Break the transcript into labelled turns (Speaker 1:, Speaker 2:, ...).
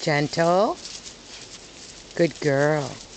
Speaker 1: Gentle. Good girl.